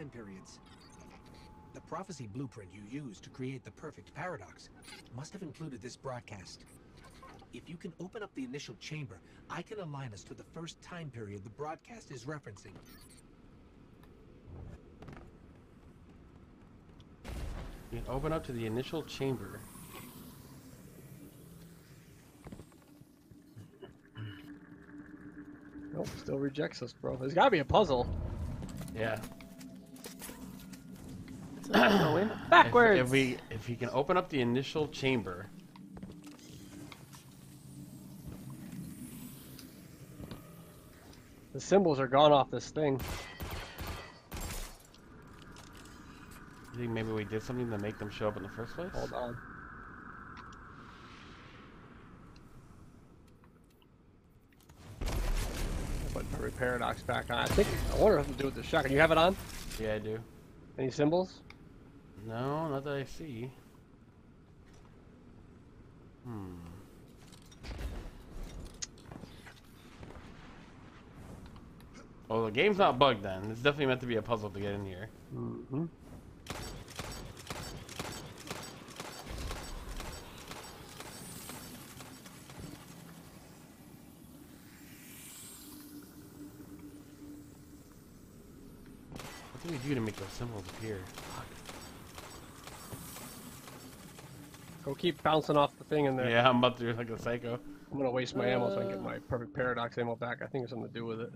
time periods. The prophecy blueprint you used to create the perfect paradox must have included this broadcast. If you can open up the initial chamber, I can align us to the first time period the broadcast is referencing. You can open up to the initial chamber. Nope, still rejects us, bro. There's gotta be a puzzle. Yeah. Going If- backwards. If, we if he can open up the initial chamber. The symbols are gone off this thing. You think maybe we did something to make them show up in the first place? Hold on. Put the paradox back on. I think I wonder if it has to do with the shotgun. You have it on? Yeah, I do. Any symbols? No, not that I see. Hmm. Oh, the game's not bugged then. It's definitely meant to be a puzzle to get in here. Mm-hmm. What do we do to make those symbols appear? Go keep bouncing off the thing in there. Yeah, I'm about to do like a psycho. I'm gonna waste my ammo so I can get uh. my perfect paradox ammo back. I think it's something to do with it.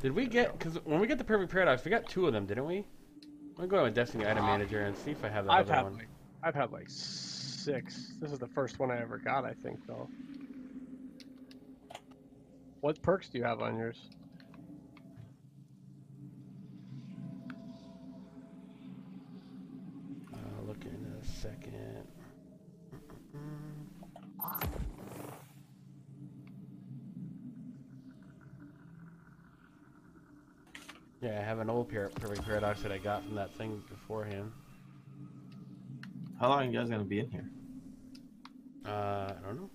Did we get? Because when we get the perfect paradox, we got two of them, didn't we? I'm gonna go with Destiny Item uh, Manager and see if I have that I've other had one. like, I've had like six. This is the first one I ever got, I think, though. What perks do you have on yours? Uh, look in a second. Yeah, I have an old par- perfect paradox that I got from that thing beforehand. How long are you guys gonna be in here? Uh, I don't know.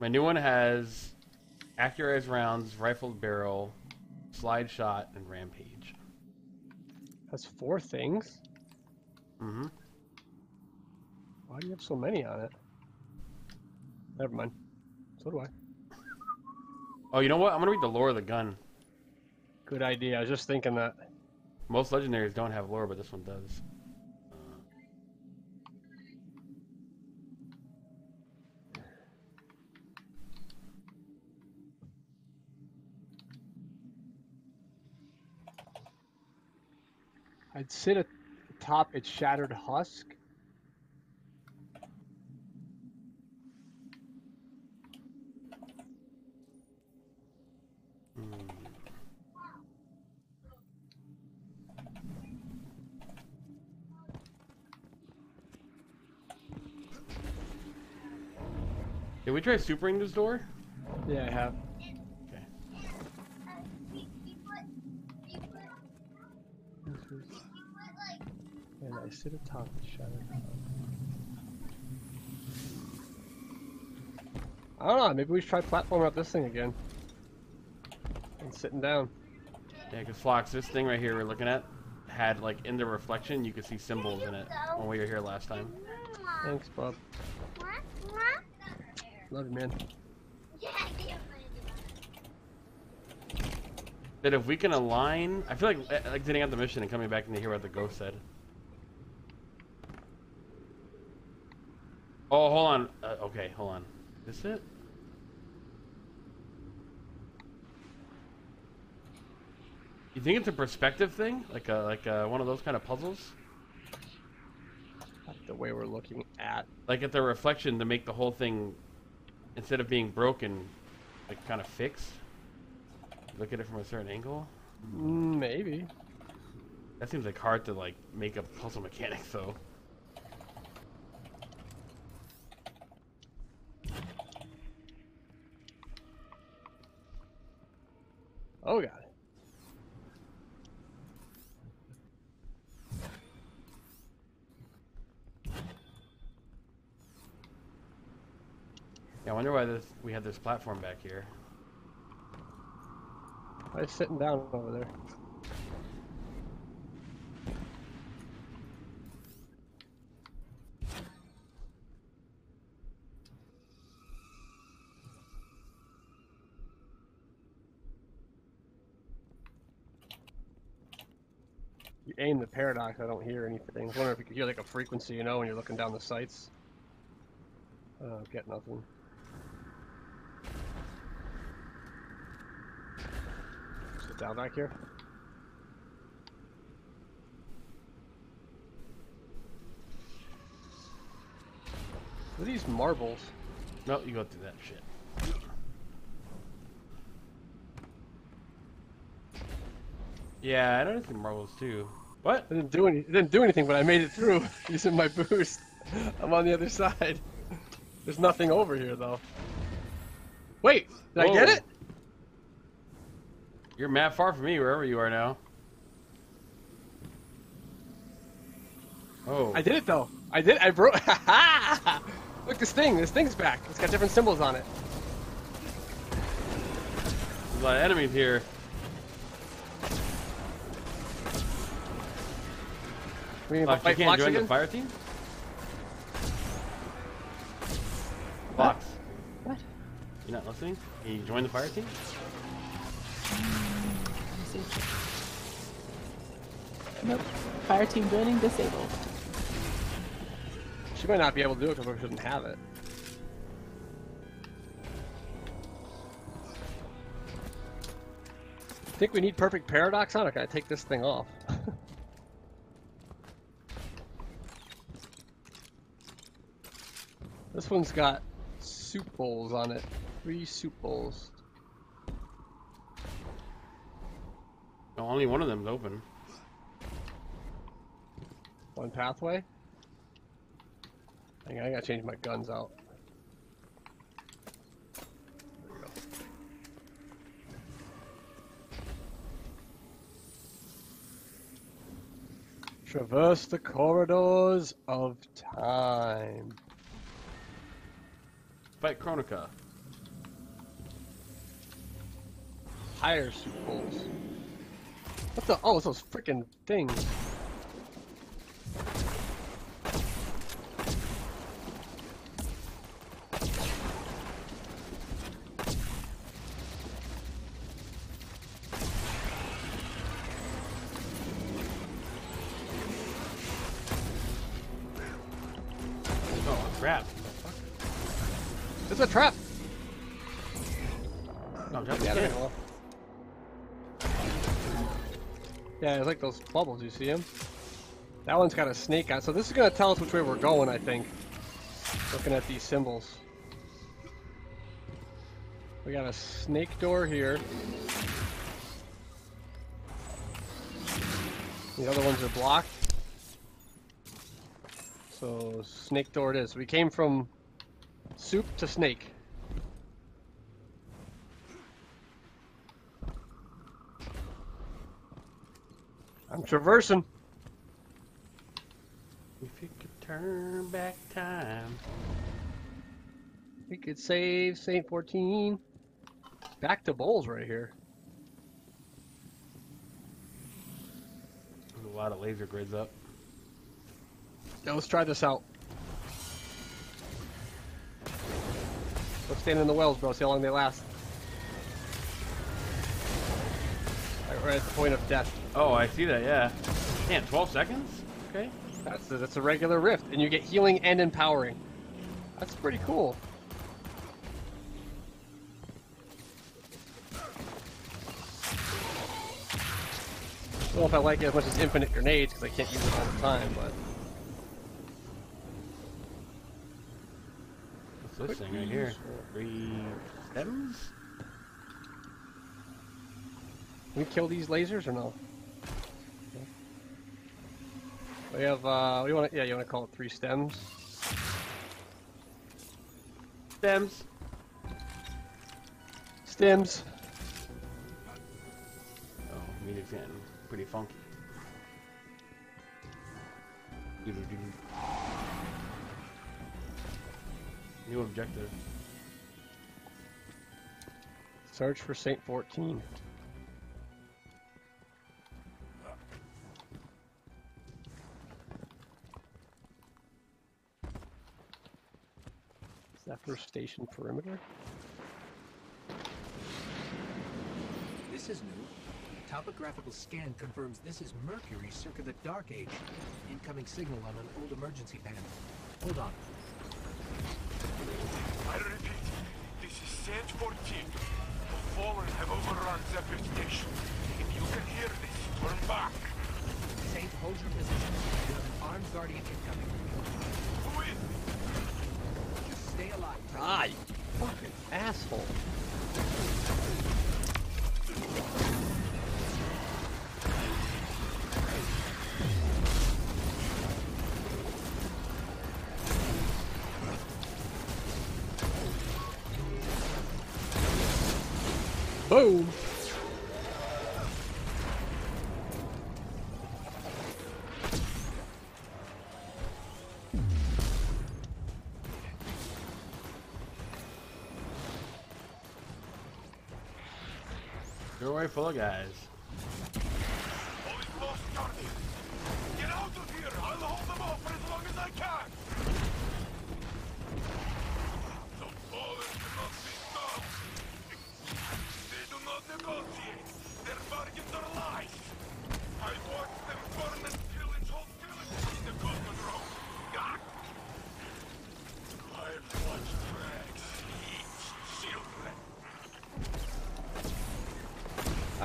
My new one has accurized rounds, rifled barrel, slide shot, and rampage. Has four things. Mm-hmm. Why do you have so many on it? Never mind. So do I. Oh, you know what? I'm gonna read the lore of the gun. Good idea. I was just thinking that. Most legendaries don't have lore, but this one does. I'd sit at the top its shattered husk. Did we try supering this door? Yeah, I have. Okay. And I sit atop its shattered husk. I don't know. Maybe we should try platforming up this thing again. And sitting down. Yeah, because Flox, this thing right here we're looking at had like in the reflection you could see symbols in it when we were here last time. Thanks, Bob. Love you, man. That if we can align, I feel like uh, like getting out the mission and coming back and to hear what the ghost said. Oh, hold on. Uh, okay, hold on. Is it? You think it's a perspective thing, like a like a, one of those kind of puzzles? Like the way we're looking at. Like at the reflection to make the whole thing, instead of being broken, like kind of fixed. Look at it from a certain angle. Mm, Maybe. That seems like hard to like make a puzzle mechanic though. Oh god. Yeah, I wonder why this, we had this platform back here. Why is sitting down over there? Aim the paradox, I don't hear anything. I was wondering if you could hear like a frequency, you know, when you're looking down the sights. Uh, get nothing. Sit down back here. What are these marbles? No, you go through that shit. Yeah, I noticed the marbles too. What? It didn't do any. It didn't do anything, but I made it through using my boost. I'm on the other side. There's nothing over here though. Wait, did I get it? You're mad far from me, wherever you are now. Oh, I did it though. I did. I broke. Look, this thing. This thing's back. It's got different symbols on it. there's a lot of enemies here. We need to Fox, you fight can't Fox join again. the fire team? Fox, What? you not listening? Can you join the fire team? Let me see. Nope. Fire team joining disabled. She might not be able to do it because we shouldn't have it. I think we need perfect paradox on it? Can I take this thing off? This one's got soup bowls on it. Three soup bowls. No, only one of them's open. One pathway. Hang on, I gotta change my guns out. There we go. Traverse the corridors of time. Fight Chronica. Higher soup bowls. What the? Oh, it's those freaking things. Bubbles. You see them? That one's got a snake on. So this is gonna tell us which way we're going. I think. Looking at these symbols. We got a snake door here. The other ones are blocked. So snake door it is. We came from soup to snake. I'm traversing. If you could turn back time. We could save Saint 14. Back to bowls right here. There's a lot of laser grids up. Now let's try this out. Let's stand in the wells, bro. See how long they last. We're at the point of death. Oh, I see that, yeah. Man, 12 seconds? Okay. That's the, that's a regular rift, and you get healing and empowering. That's pretty cool. I don't know if I like it as much as infinite grenades because I can't use it all the time, but What's this thing right here? Three stems? can we kill these lasers or no? We have uh, we want to yeah, you want to call it three stems. Stems. Stems. Oh, music's getting pretty funky. New objective. Search for Saint 14. Zephyr Station perimeter? This is new. Topographical scan confirms this is Mercury circa the Dark Age. Incoming signal on an old emergency panel. Hold on. I repeat, this is Saint 14. The Fallen have overrun Zephyr Station. If you can hear this, turn back. Saint, hold your position. You have an armed guardian incoming. Who is it? Just stay alive. You fucking asshole. Boom! Full guys.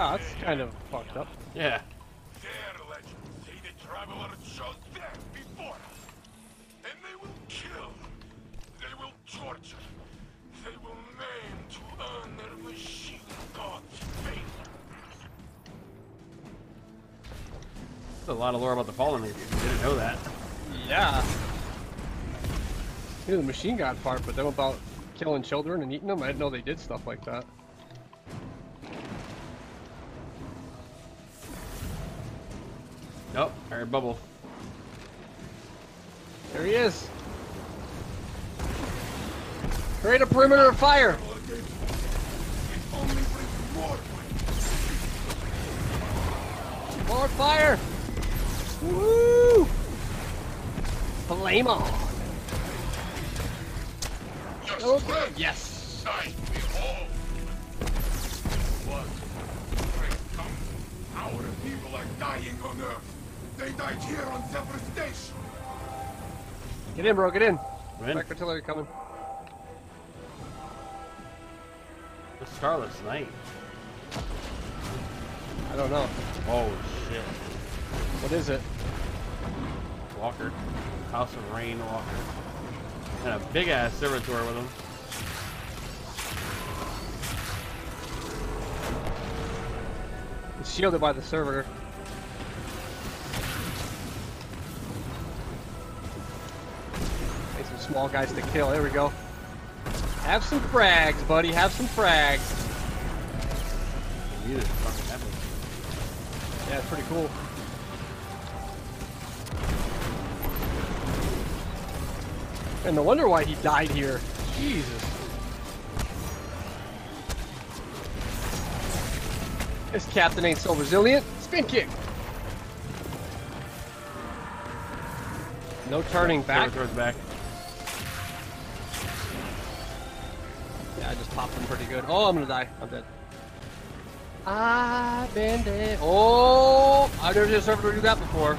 Ah, that's kind of fucked up. Yeah. Their legends say the Traveler chose them before us. And they will kill. They will torture. They will maim to earn their machine god's favor. There's a lot of lore about the Fallen. if you Didn't know that. Yeah. Knew the machine god part, but then about killing children and eating them, I didn't know they did stuff like that. Bubble. There he is. Create a perimeter of fire. More fire. Woo! Flame on. Okay. Yes. Our people are dying on Earth. They died here on Zephyr Station. Get in, bro. Get in. Win. Back artillery coming. The Scarlet's Knight. I don't know. Oh shit. What is it? Walker. House of Rain Walker. And a big ass servitor with him. It's shielded by the servitor. Small guys to kill. There we go. Have some frags, buddy. Have some frags. You just fucking epic. Yeah, it's pretty cool. And no wonder why he died here. Jesus. This captain ain't so resilient. Spin kick. No turning back. Servitor's back. Good. Oh, I'm gonna die. I'm dead. I've been dead. Oh, I've never seen a servitor do that before.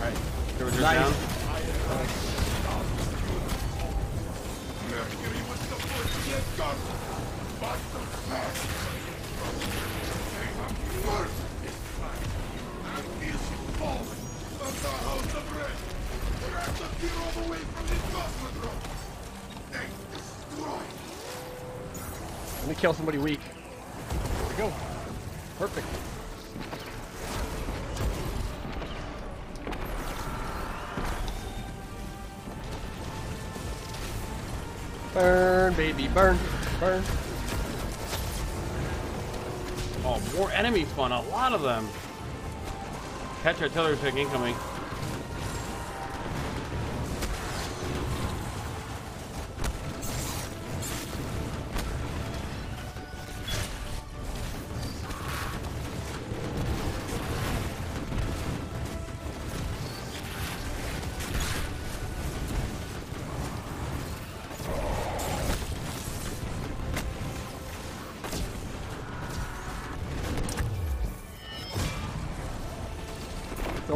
Alright. Servitor's Nice. down. Mercury was the first yet gone. But the past. They have merged this planet. And is fallen. Of the House of Red. Let me kill somebody weak. There we go. Perfect. Burn, baby, burn, burn. Oh, more enemy spawn. A lot of them. Catch artillery pick incoming.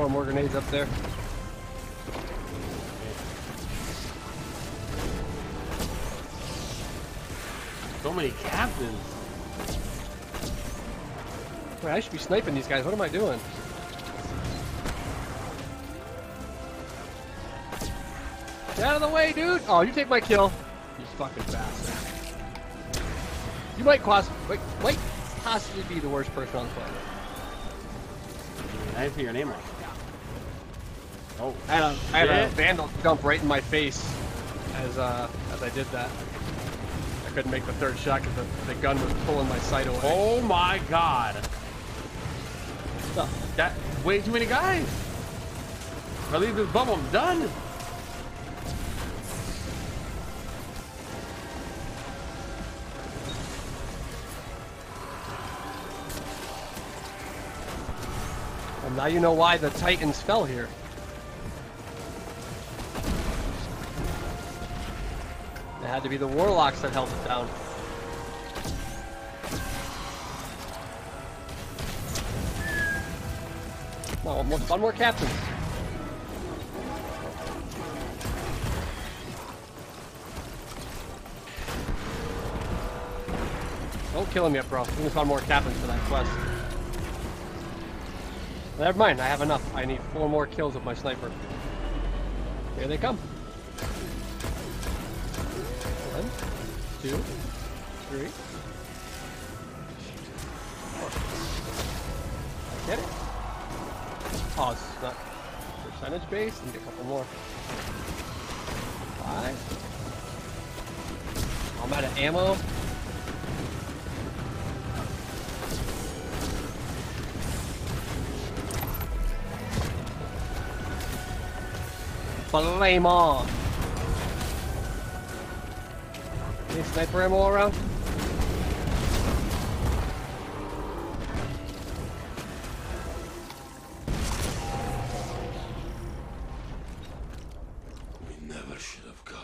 Throwing more grenades up there. So many captains. Wait, I should be sniping these guys. What am I doing? Get out of the way, dude! Oh, you take my kill. You fucking bastard. You might wait, wait, possibly be the worst person on the planet. I didn't hear your name right. Oh, I had a, I had a Shit. vandal jump right in my face as uh as I did that. I couldn't make the third shot because the, the gun was pulling my sight away. oh my god. That way too many guys. If I leave this bubble, I'm done. And now you know why the Titans fell here. Had to be the Warlocks that held it down. No, one more, one more captain. Don't kill him yet, bro. We just found more captains for that quest. Never mind, I have enough. I need four more kills with my sniper. Here they come. Two, three. four. Get it? Oh, it's not percentage based. Need a couple more. Five. I'm out of ammo. Flame on! Any sniper ammo around? We never should have come.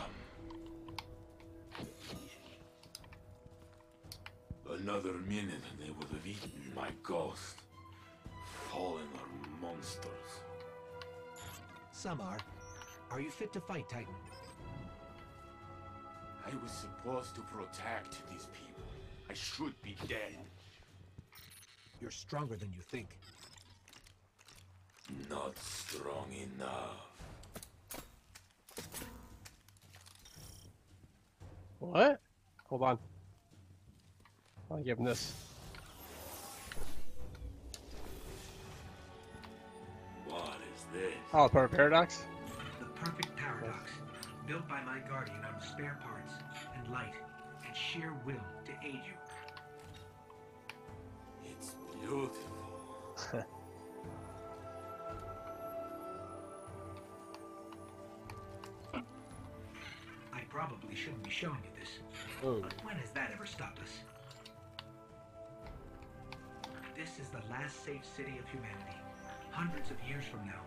Another minute and they would have eaten my ghost. Fallen are monsters. Some are. Are you fit to fight, Titan? I was supposed to protect these people. I should be dead. You're stronger than you think. Not strong enough. What? Hold on. I'll give him this. What is this? Oh, perfect paradox? The perfect paradox, built by my guardian out of spare parts and light and sheer will to aid you. It's beautiful. I probably shouldn't be showing you this, Oh, but when has that ever stopped us? This is the last safe city of humanity, hundreds of years from now.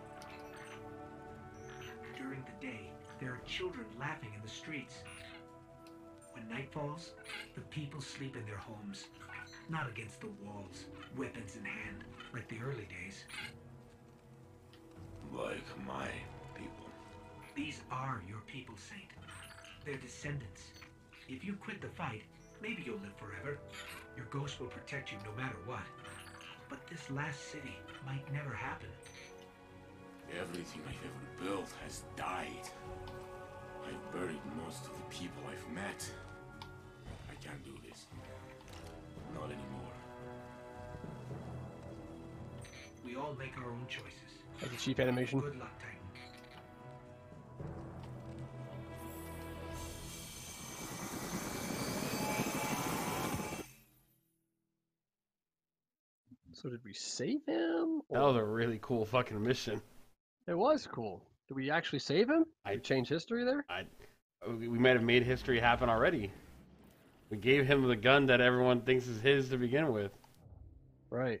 There are children laughing in the streets. When night falls, the people sleep in their homes, not against the walls, weapons in hand, like the early days. Like my people. These are your people, Saint. They're descendants. If you quit the fight, maybe you'll live forever. Your ghost will protect you no matter what. But this last city might never happen. Everything I've ever built has died. I've buried most of the people I've met. I can't do this. Not anymore. We all make our own choices. That's a chief animation. Good luck, Titan. So did we save him? that was a really cool fucking mission. It was cool. Did we actually save him? I- Did change history there? I, oh, we we might have made history happen already. We gave him the gun that everyone thinks is his to begin with. Right.